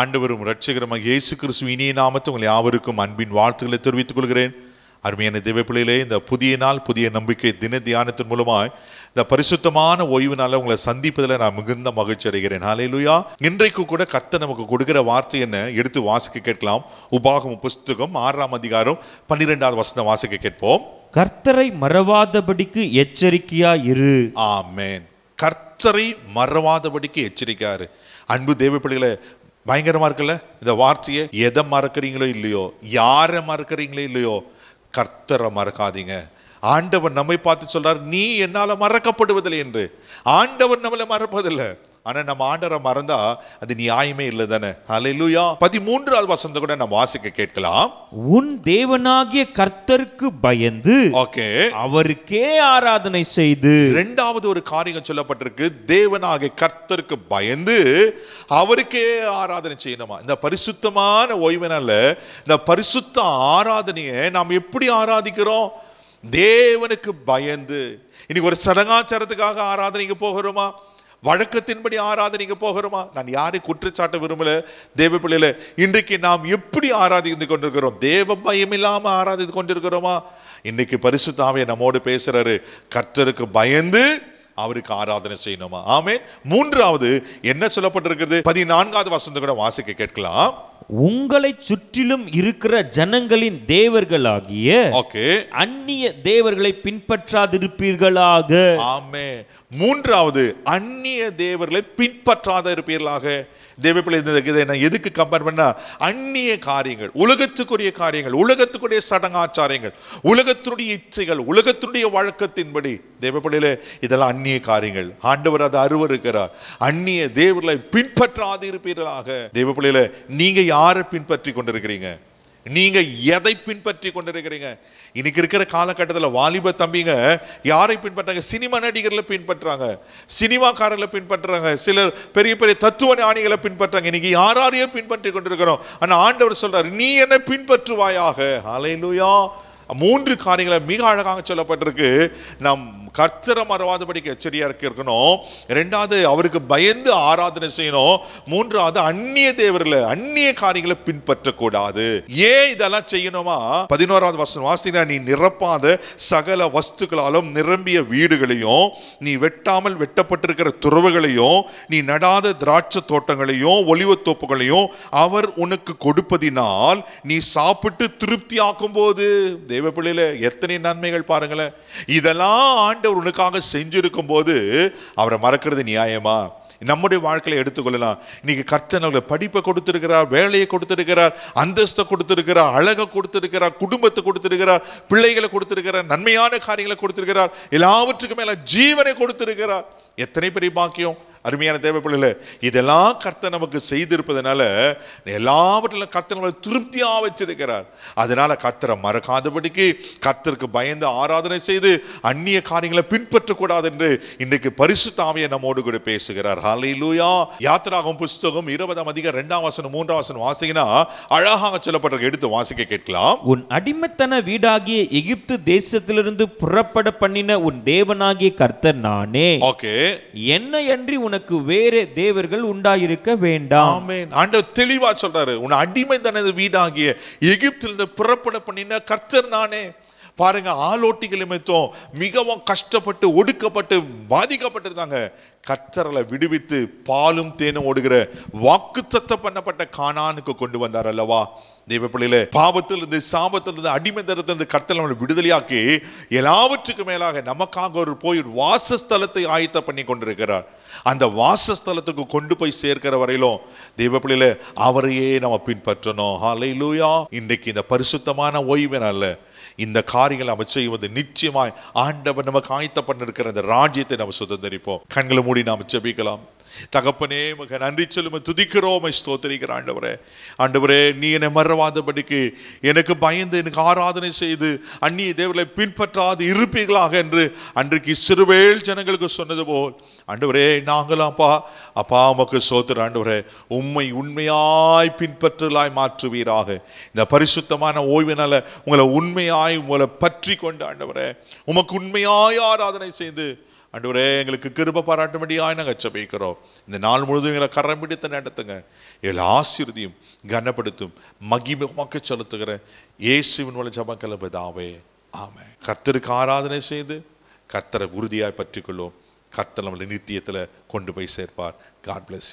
ஆண்டவரும் இரட்சகரமாக இயேசு கிறிஸ்து இனிய நாமத்தை உங்களை யாவருக்கும் அன்பின் வாழ்த்துக்களை தெரிவித்துக் கொள்கிறேன். அருமையான தேவ பிள்ளைகளே இந்த புதிய நாள் புதிய நம்பிக்கை தின தியானத்தின் மூலமாய் இந்த பரிசுத்தமான ஓய்வு நாள உங்களை சந்திப்பதில் நான் மிகுந்த மகிழ்ச்சி அடைகிறேன். ஹalleluya இன்றைக்கு கூட கர்த்தர் நமக்கு கொடுக்கிற வார்த்தை என்ன? எடுத்து வாசிக்க கேட்கலாம். உபாகம புஸ்தகம் ஆறாம் அதிகாரம் பன்னிரெண்டாவது வசனம் வாசிக்க கேட்போம். கர்த்தரை மறவாதபடிக்கு எச்சரிக்கையா இரு. ஆமென் கர்த்தரை மறவாதபடிக்கு எச்சரிக்காரு அன்பு தேவ பயங்கரமாக இருக்குல்ல? இந்த வார்த்தையை எதை மறக்கிறீங்களோ இல்லையோ யாரை மறக்கிறீங்களோ இல்லையோ கர்த்தரை மறக்காதீங்க. ஆண்டவர் நம்மை பார்த்து சொல்கிறார் நீ என்னால் மறக்கப்படுவதில்லை என்று. ஆண்டவர் நம்மளை மறப்பதில்லை. ஆனா நம்ம ஆண்டவரை மறந்தா அது நியாயமே இல்லை தானே அலையிலுயா பதிமூன்றாவது வசந்த கூட நம்ம வாசிக்க கேட்கலாம். உன் தேவனாகிய கர்த்தருக்கு பயந்து ஓகே அவருக்கே ஆராதனை செய்து இரண்டாவது ஒரு காரியம் சொல்லப்பட்டிருக்கு. தேவனாகிய கர்த்தருக்கு பயந்து அவருக்கே ஆராதனை செய்யணுமா? இந்த பரிசுத்தமான ஓய்வு நாள்ல இந்த பரிசுத்த ஆராதனையை நாம் எப்படி ஆராதிக்கிறோம்? தேவனுக்கு பயந்து. இன்னைக்கு ஒரு சடங்காச்சாரத்துக்காக ஆராதனைக்கு போகிறோமா? வழக்கத்தின்படி ஆராதனைக்கு போகிறோமா? நான் யாரை குற்றச்சாட்ட விரும்பல? தேவ பிள்ளையில இன்றைக்கு நாம் எப்படி ஆராதித்து கொண்டிருக்கிறோம்? தேவ பயம் இல்லாமல் ஆராதித்து கொண்டிருக்கிறோமா? இன்னைக்கு பரிசுத்தாவே நம்மோடு பேசுறாரு. கர்த்தருக்கு பயந்து அவருக்கு ஆராதனை செய்யணுமா? ஆமே மூன்றாவது என்ன சொல்லப்பட்டிருக்கிறது? பதினான்காவது வசந்த கூட வாசிக்க கேட்கலாம். உங்களை சுற்றிலும் இருக்கிற ஜனங்களின் தேவர்களாகிய ஓகே. அந்நிய தேவர்களை பின்பற்றாதிருப்பீர்களாக. ஆமே மூன்றாவது அந்நிய தேவர்களை பின்பற்றாத இருப்பீர்களாக. தேவப்பிள்ளை இந்த இதை நான் எதுக்கு கம்பேர் பண்ணால் அந்நிய காரியங்கள் உலகத்துக்குரிய காரியங்கள் உலகத்துக்குரிய சடங்காச்சாரியங்கள் உலகத்தினுடைய இச்சைகள் உலகத்தினுடைய வழக்கத்தின்படி தேவப்பிள்ளையில இதெல்லாம் அந்நிய காரியங்கள். ஆண்டவர் அதை அருவருக்கிறார். அந்நிய தேவர்களை பின்பற்றாது இருப்பீர்களாக நீங்கள் யாரை பின்பற்றி கொண்டிருக்கிறீங்க? நீங்கள் எதை பின்பற்றி கொண்டிருக்கிறீங்க? இன்னைக்கு இருக்கிற காலகட்டத்தில் வாலிப தம்பிங்க யாரை பின்பற்றாங்க? சினிமா நடிகர்களை பின்பற்றாங்க. சினிமாக்காரர்களை பின்பற்றுறாங்க சிலர் பெரிய பெரிய தத்துவ ஞானிகளை பின்பற்றாங்க. இன்னைக்கு யாரையோ பின்பற்றி கொண்டிருக்கிறோம். ஆனால் ஆண்டவர் சொல்கிறார் நீ என்ன பின்பற்றுவாயாக. அலையிலுயா மூன்று காரியங்களை மிக அழகாக சொல்லப்பட்டிருக்கு. நம் கர்த்தரை மறவாதபடிக்கு எச்சரியா இருக்கணும். ரெண்டாவது அவருக்கு பயந்து ஆராதனை செய்யணும். மூன்றாவது அந்நிய தேவர்களை அந்நிய காரியங்களை பின்பற்றக்கூடாது. ஏன் இதெல்லாம் செய்யணுமா? பதினோராவது வசனம் வாசினா நீ நிரப்பாத சகல வஸ்துக்களாலும் நிரம்பிய வீடுகளையும் நீ வெட்டாமல் வெட்டப்பட்டிருக்கிற துறவுகளையும் நீ நடாத திராட்சை தோட்டங்களையும் ஒலிவத் தோப்புகளையும் அவர் உனக்கு கொடுப்பதினால் நீ சாப்பிட்டு திருப்தியாக்கும் போது தேவ பிள்ளையில எத்தனை நன்மைகள் பாருங்களேன். இதெல்லாம் ஆண்டவர் உனக்காக செஞ்சிருக்கும் போது அவரை மறக்கிறது நியாயமா? நம்முடைய வாழ்க்கையில எடுத்துக்கொள்ளலாம். இன்னைக்கு கர்த்தன் அவர்களை படிப்பை கொடுத்திருக்கிறார் வேலையை கொடுத்திருக்கிறார் அந்தஸ்தை கொடுத்திருக்கிறார் அழகை கொடுத்திருக்கிறார் குடும்பத்தை கொடுத்திருக்கிறார் பிள்ளைகளை கொடுத்திருக்கிறார் நன்மையான காரியங்களை கொடுத்திருக்கிறார் எல்லாவற்றுக்கும் மேல ஜீவனை கொடுத்திருக்கிறார். எத்தனை பெரிய பாக்கியம்? அருமையான தேவ பிள்ளைகளே இதெல்லாம் கர்த்தர் நமக்கு செய்திருப்பதனால எல்லாவற்றிலும் கர்த்தர் நம்மளை திருப்தியா வச்சிருக்கிறார். அதனால கர்த்தரை மறக்காதபடிக்கு கர்த்தருக்கு பயந்து ஆராதனை செய்து அந்நிய காரியங்களை பின்பற்றக்கூடாது என்று இன்றைக்கு பரிசுத்தாவிய நம்மோடு கூட பேசுகிறார். ஹalleluya யாத்திராகம் புஸ்தகம் இருபதாம் அதிகாரம் இரண்டாம் வசனம் மூன்றாம் வசனம் வாசிங்கன்னா அழகாக சொல்லப்பட்டிருக்கு. எடுத்து வாசிக்க கேட்கலாம். உன் அடிமைத்தன வீடாகிய எகிப்து தேசத்திலிருந்து புறப்பட பண்ணின உன் தேவனாகிய கர்த்தர் நானே. ஓகே என்னை அன்றி உனக்கு வேறே தேவர்கள் உண்டாயிருக்க வேண்டாம். ஆமென். ஆண்டவர் தெளிவா சொல்றாரு உன் அடிமை தனது வீடாகிய எகிப்திலிருந்து புறப்பட பண்ணின கர்த்தர் நானே. பாருங்க ஆலோட்டிகள் நிமித்தம் மிகவும் கஷ்டப்பட்டு ஒடுக்கப்பட்டு பாதிக்கப்பட்டிருந்தாங்க. கச்சரலை விடுவித்து பாலும் தேனும் ஓடுகிற வாக்குத்தத்த பண்ணப்பட்ட காணானுக்கு கொண்டு வந்தார் அல்லவா? தெய்வ பிள்ளையில பாவத்திலிருந்து சாபத்திலிருந்து அடிமைத்தனத்திலிருந்து கர்த்தல் நம்மளை விடுதலையாக்கி எல்லாவற்றுக்கும் மேலாக நமக்காக ஒரு போய் ஒரு வாசஸ்தலத்தை ஆயத்த பண்ணி கொண்டிருக்கிறார். அந்த வாசஸ்தலத்துக்கு கொண்டு போய் சேர்க்கிற வரையிலும் தெய்வ பிள்ளையில அவரையே நம்ம பின்பற்றணும். ஹalleluya இன்றைக்கு இந்த பரிசுத்தமான ஓய்வு நாள்ல இந்த காரியங்களை நம்ம செய்வது நிச்சயமாய் ஆண்டவர் நமக்கு ஆயத்த பண்ணிருக்கிற அந்த ராஜ்யத்தை நம்ம சுதந்திரிப்போம். கண்களை மூடி நாம் ஜெபிக்கலாம். தகப்பனே மிக நன்றி சொல்லும துதிக்கிறோம் ஸ்தோத்திரிக்கிற ஆண்டவரே. ஆண்டவரே நீ என்னை மறவாதபடிக்கு எனக்கு பயந்து எனக்கு ஆராதனை செய்து அந்நிய தேவர்களை பின்பற்றாது இருப்பீர்களாக என்று அன்றைக்கு சிறுவேல் ஜனங்களுக்கு சொன்னது போல். ஆண்டவரே நாங்களாப்பா அப்பா அப்பா உமக்கு சோத்திர ஆண்டவரே. உண்மை உண்மையாய் பின்பற்றலாய் மாற்றுவீராக. இந்த பரிசுத்தமான ஓய்வினால உங்களை உண்மையாய் உங்களை பற்றி கொண்டு ஆண்டவரே. உமக்கு உண்மையாய் ஆராதனை செய்து அன்றுவரே எங்களுக்கு கிருப பாராட்டும்படியாய் நாங்கள் ஜெபிக்கிறோம். இந்த நாள் முழுதும் எங்களை கரம் பிடித்த நடத்துங்க. எங்களை ஆசீர்வதியும் கனப்படுத்தும் மகிமக்க செலுத்துகிற இயேசுவின் மூலம் ஜபக்கல பிதாவே. ஆமே கர்த்தருக்கு ஆராதனை செய்து கர்த்தரை உறுதியாய் பற்றிக்கொள்வோம். கர்த்தர் நம்மளை நித்தியத்தில் கொண்டு போய் சேர்ப்பார். God plus